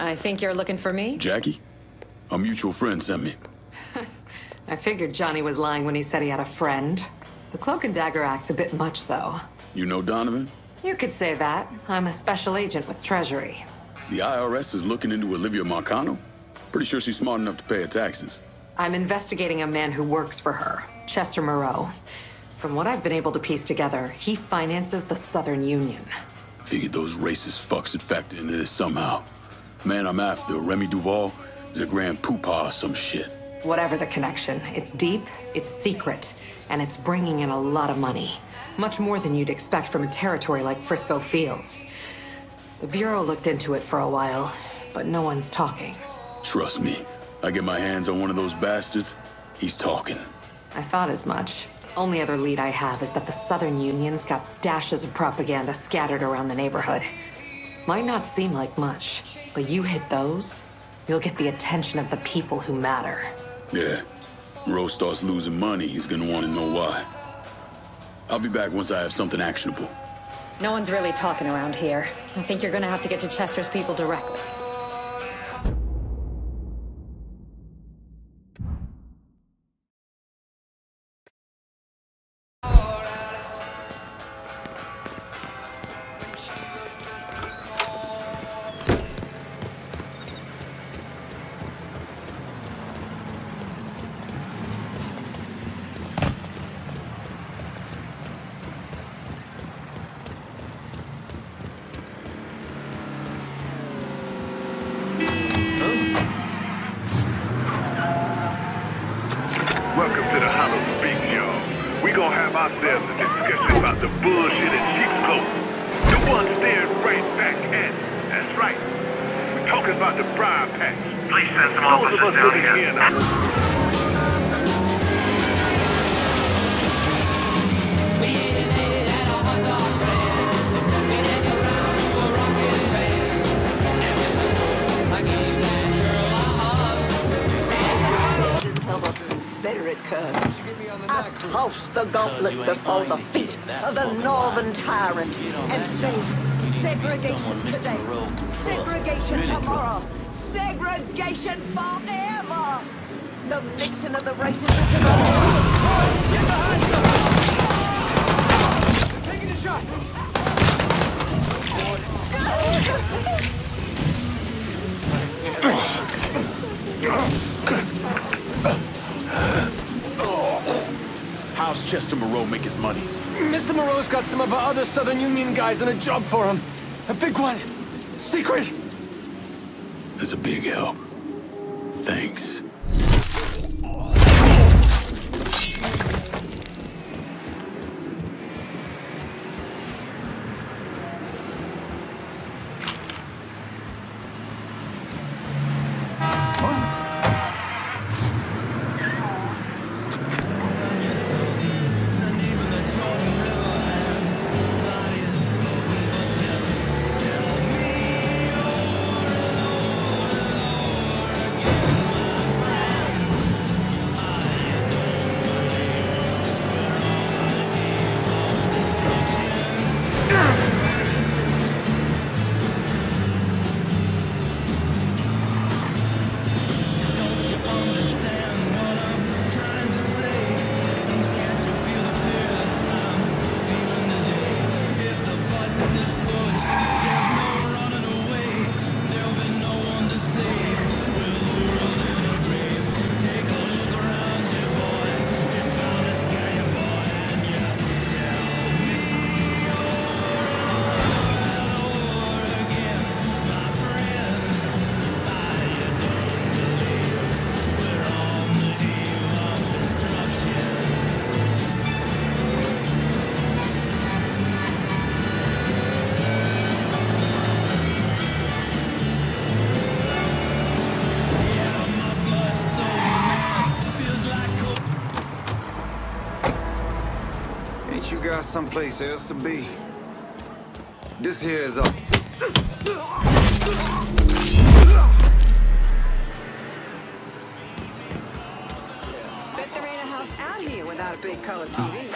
I think you're looking for me? Jackie? A mutual friend sent me. I figured Johnny was lying when he said he had a friend. The cloak and dagger act's a bit much, though. You know Donovan? You could say that. I'm a special agent with Treasury. The IRS is looking into Olivia Marcano? Pretty sure she's smart enough to pay her taxes. I'm investigating a man who works for her, Chester Moreau. From what I've been able to piece together, he finances the Southern Union. Figured those racist fucks would factor into this somehow. Man I'm after, Remy Duval, is a grand poopah or some shit. Whatever the connection, it's deep, it's secret, and it's bringing in a lot of money. Much more than you'd expect from a territory like Frisco Fields. The Bureau looked into it for a while, but no one's talking. Trust me, I get my hands on one of those bastards, he's talking. I thought as much. Only other lead I have is that the Southern Union's got stashes of propaganda scattered around the neighborhood. Might not seem like much, but you hit those, you'll get the attention of the people who matter. Yeah. Rose starts losing money, he's gonna want to know why. I'll be back once I have something actionable. No one's really talking around here. I think you're gonna have to get to Chester's people directly. How's Chester Moreau make his money? Mr. Moreau's got some of our other Southern Union guys on a job for him. A big one. Secret. That's a big help. Thanks. Got someplace else to be? This here is a... Bet there ain't a house out here without a big color TV.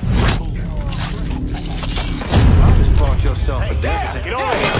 I just bought yourself a desk. Get over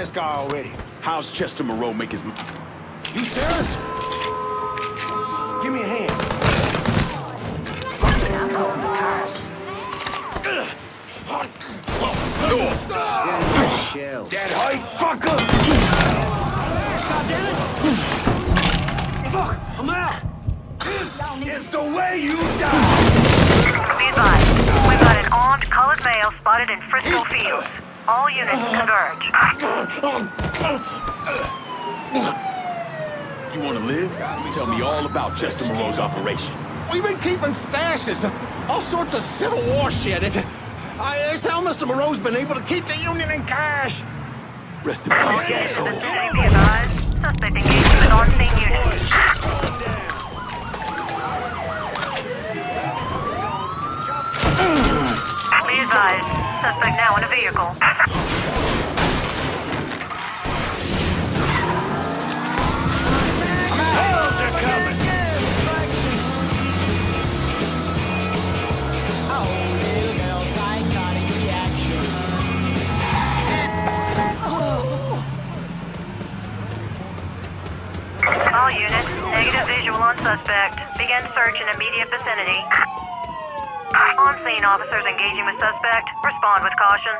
this guy already. How's Chester Moreau make his move? You serious? All units converge. You want to live? Tell me all about Chester Moreau's operation. We've been keeping stashes, all sorts of Civil War shit. It, I, it's how Mr. Moreau's been able to keep the Union in cash. Rest in peace, asshole. Be advised, suspect engaging with on-scene units. Be advised, suspect now in a vehicle. Hells are coming! All units, negative visual on suspect. Begin search in immediate vicinity. On-scene officers engaging with suspect. Respond with caution.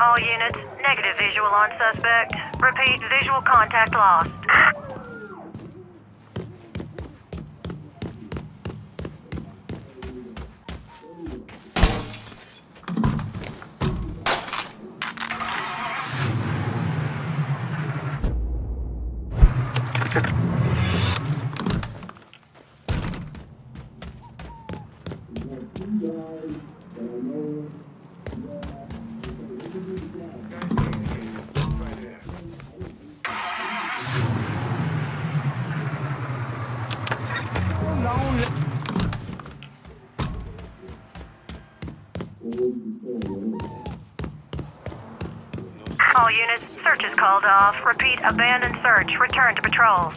All units, negative visual on suspect. Repeat, visual contact lost. Called off. Repeat, abandoned search. Return to patrol.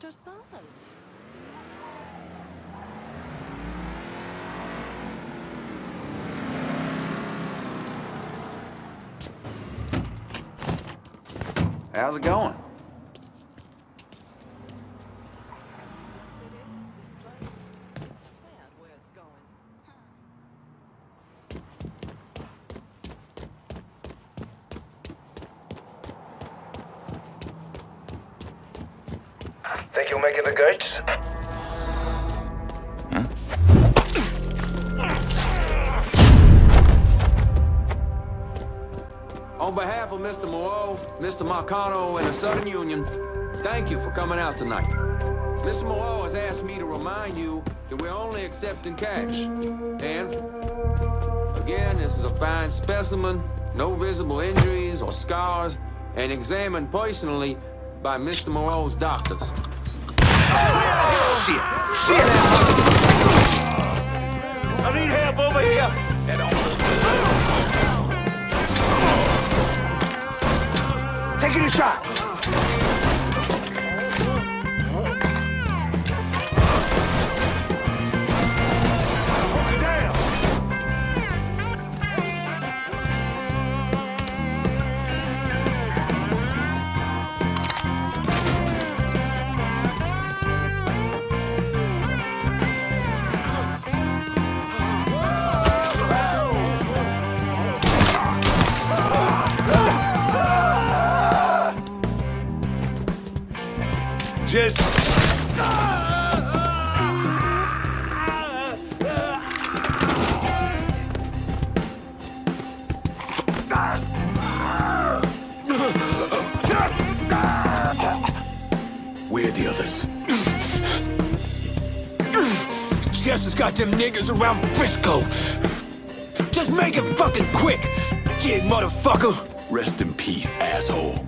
Her son. How's it going? Marcano, and the Southern Union, Thank you for coming out tonight. Mr. Moreau has asked me to remind you that we're only accepting cash. And, again, this is a fine specimen, no visible injuries or scars, and examined personally by Mr. Moreau's doctors. Shit! Shit! I need help over here! Taking a shot! Just... Where are the others? Chester's got them niggas around Frisco. Just make it fucking quick, jig motherfucker. Rest in peace, asshole.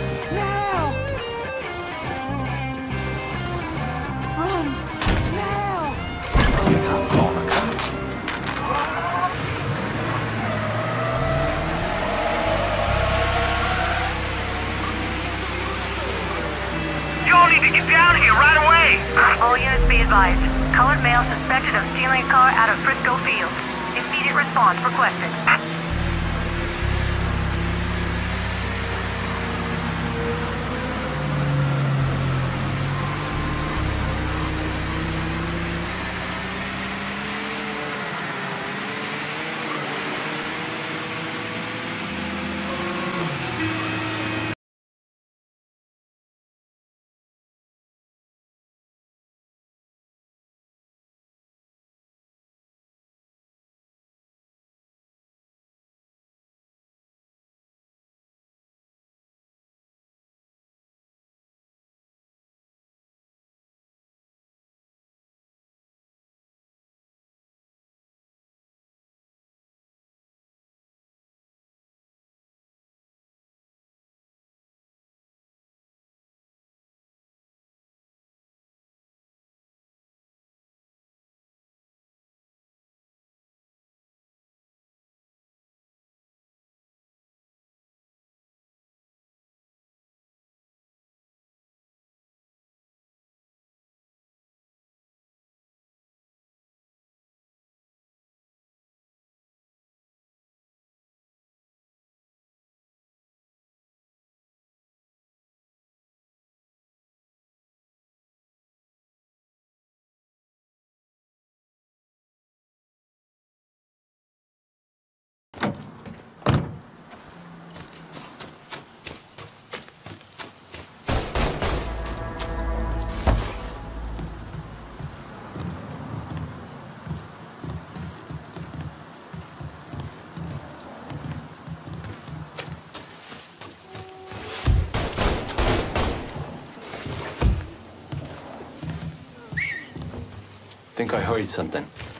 think I heard something.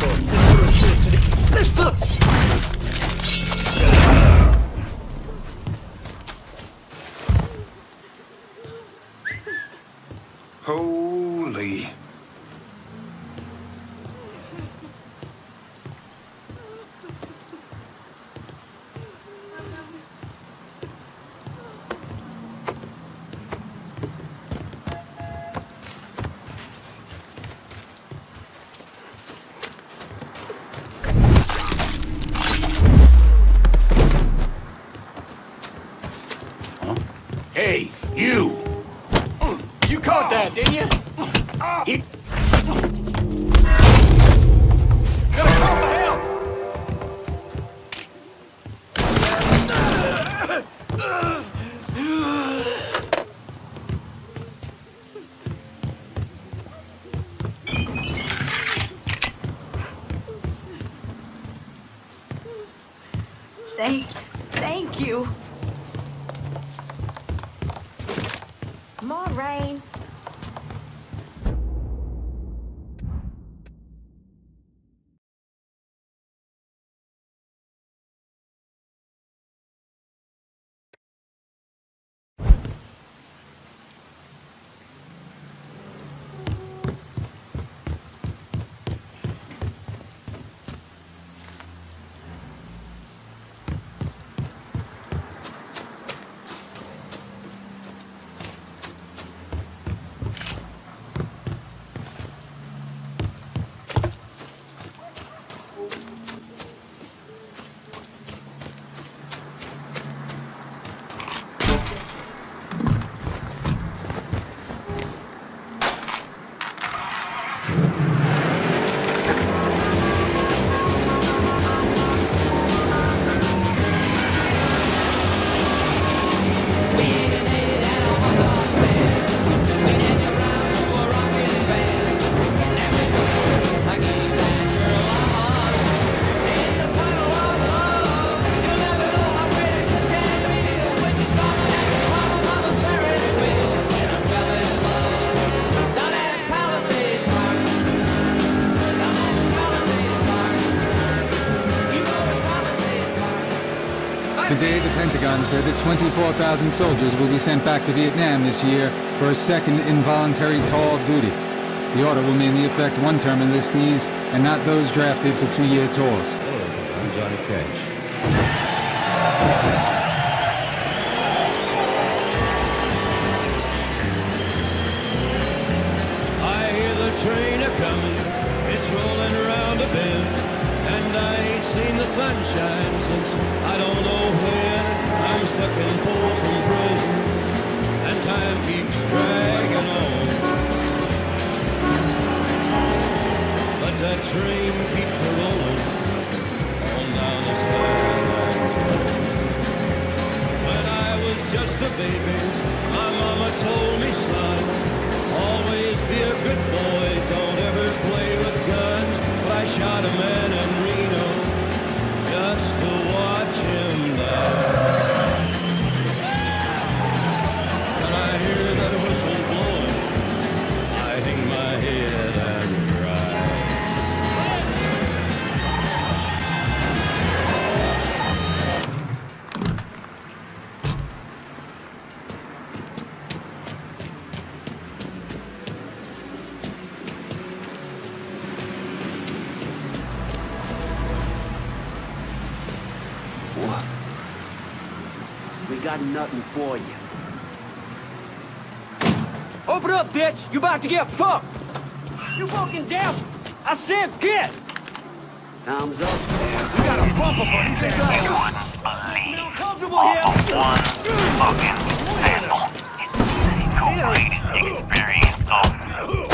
Holy. The Pentagon said that 24,000 soldiers will be sent back to Vietnam this year for a second involuntary tour of duty. The order will mainly affect one-term enlistees and not those drafted for two-year tours. I'm Johnny Cash. I hear the train a coming, it's rolling around a bend, and I ain't seen the sunshine since I don't know when. Stuck in Folsom Prison, and time keeps dragging on. But that train keeps rolling on down the skyline. When I was just a baby, my mama told me, son, always be a good boy, don't ever play with guns. But I shot a man in Reno just to watch him die. For you. Open up, bitch! You about to get fucked! You fucking devil! I said get! Time's up. We got a bumper for you. Think Anyone comfortable here? one fucking sample. great experience, though.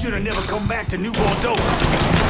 Should have never come back to New Bordeaux.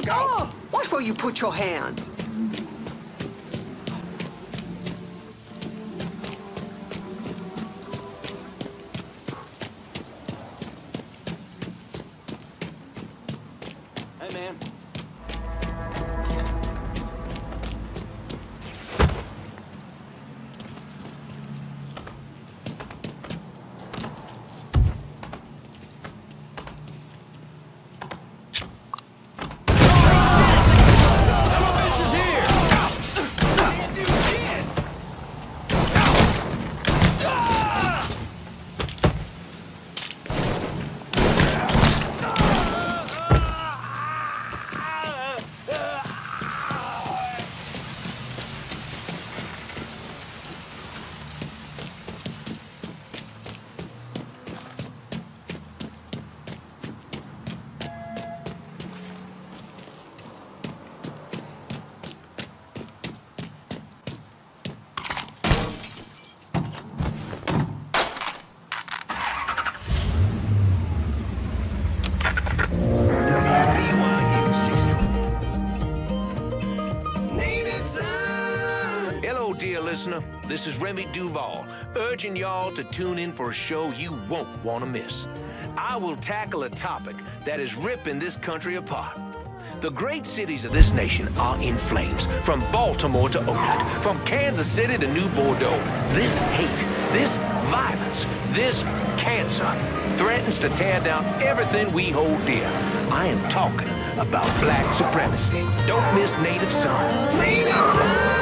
Look out! Oh, watch where you put your hands. This is Remy Duval, urging y'all to tune in for a show you won't want to miss. I will tackle a topic that is ripping this country apart. The great cities of this nation are in flames, from Baltimore to Oakland, from Kansas City to New Bordeaux. This hate, this violence, this cancer threatens to tear down everything we hold dear. I am talking about black supremacy. Don't miss Native Son. Native Son!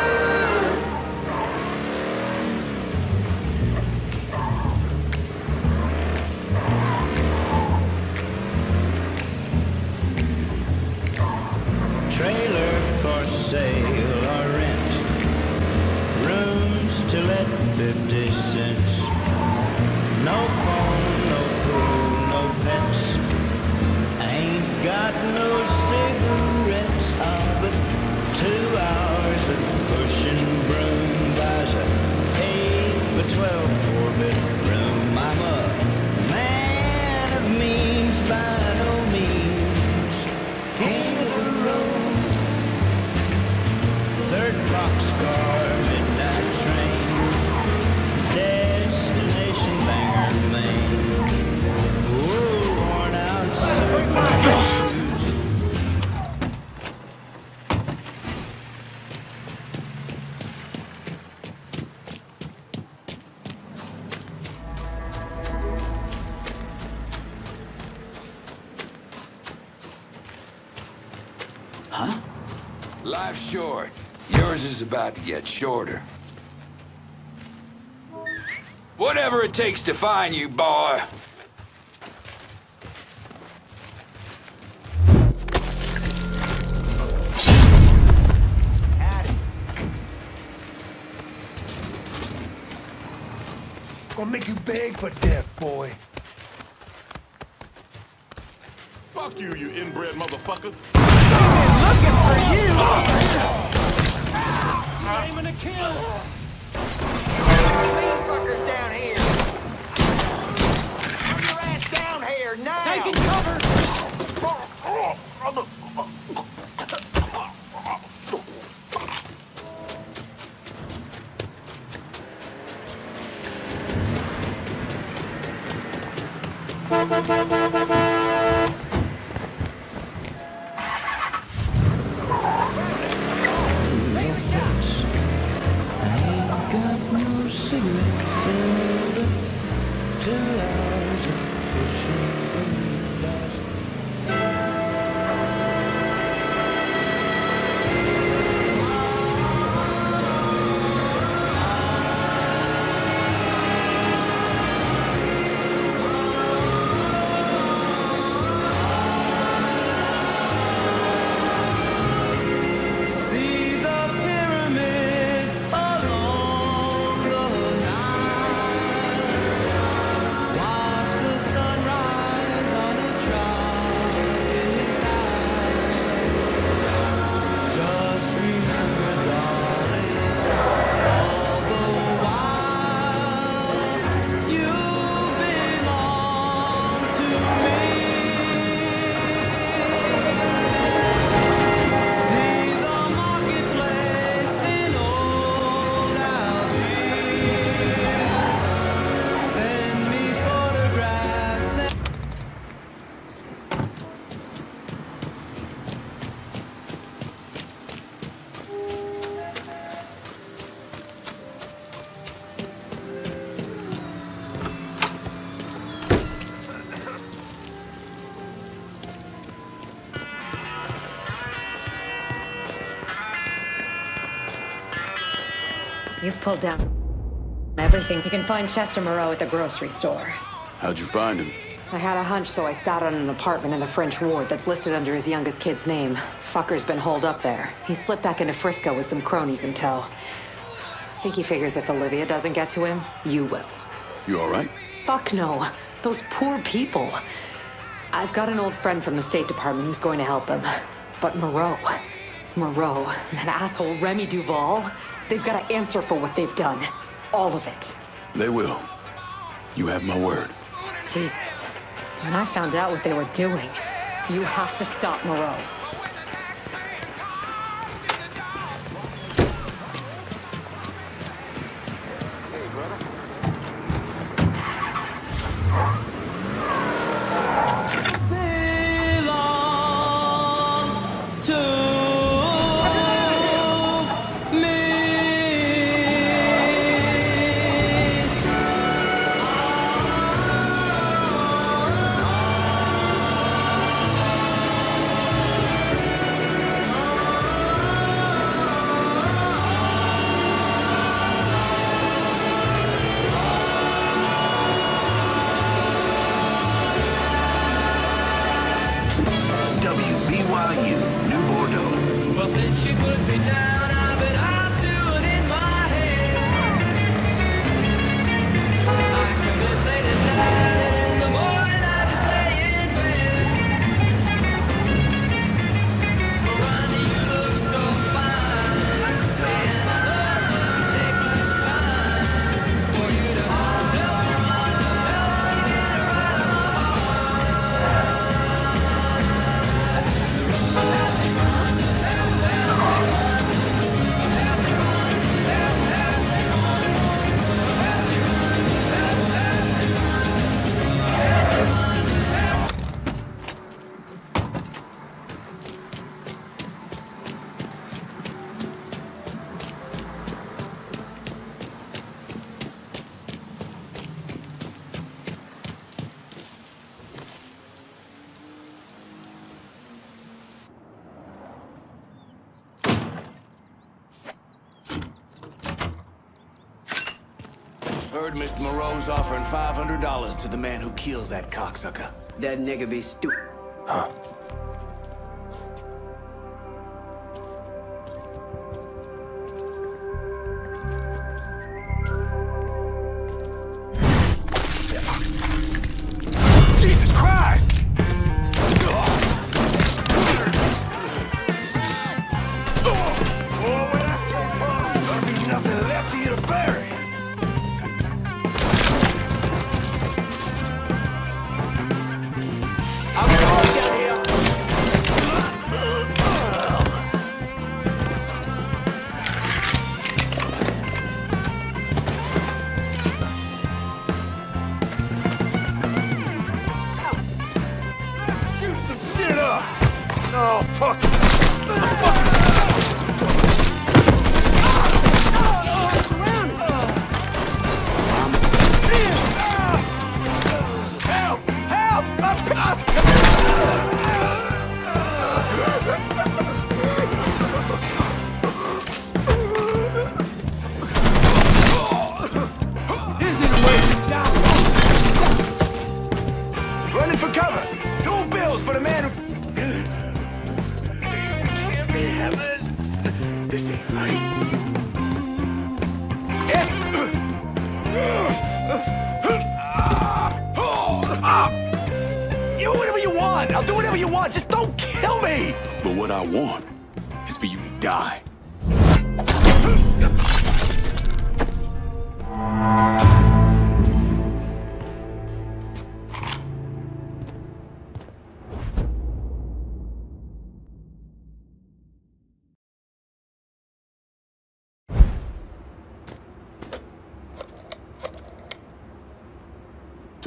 Is about to get shorter. Whatever it takes to find you, boy. Gonna make you beg for death, boy. Fuck you, you inbred motherfucker. Looking for you! Ah! I'm aiming to kill! fuckers down here! Put your ass down here now! Taking cover! You've pulled down everything. You can find Chester Moreau at the grocery store. How'd you find him? I had a hunch, so I sat on an apartment in the French ward that's listed under his youngest kid's name. Fucker's been holed up there. He slipped back into Frisco with some cronies in tow. I think he figures if Olivia doesn't get to him, you will. You all right? Fuck no. Those poor people. I've got an old friend from the State Department who's going to help them. But Moreau, Moreau, and that asshole Remy Duval, they've got to answer for what they've done. All of it. They will. You have my word. Jesus. When I found out what they were doing, you have to stop Moreau. Since you put me down, offering $500 to the man who kills that cocksucker. That nigga be stupid.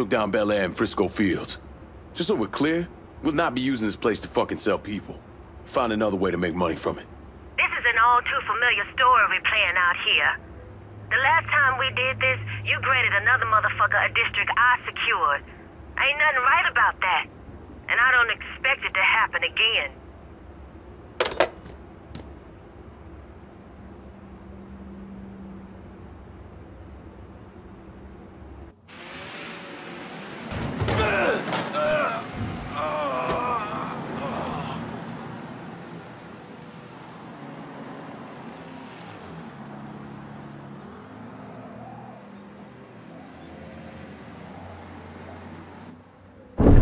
Took down Bel Air and Frisco Fields. Just so we're clear, we'll not be using this place to fucking sell people. Find another way to make money from it. This is an all too familiar story we're playing out here. The last time we did this, you granted another motherfucker a district I secured. Ain't nothing right about that. And I don't expect it to happen again.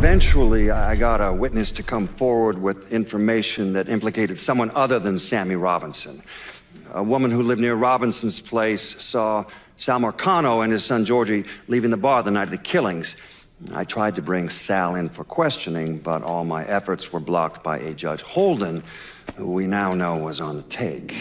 Eventually, I got a witness to come forward with information that implicated someone other than Sammy Robinson. A woman who lived near Robinson's place saw Sal Marcano and his son Georgie leaving the bar the night of the killings. I tried to bring Sal in for questioning, but all my efforts were blocked by a Judge Holden, who we now know was on the take.